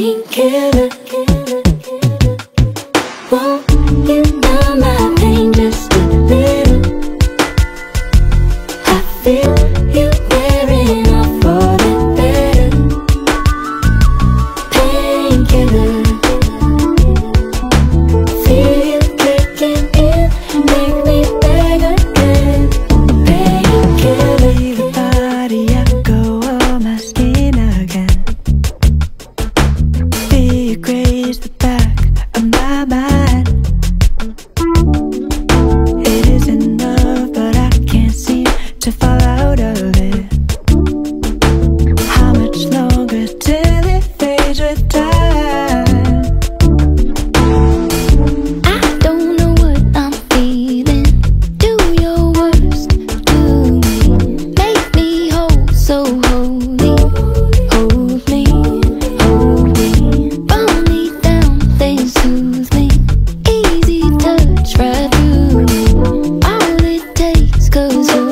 painkiller. was